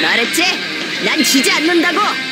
말했지? 난 지지 않는다고!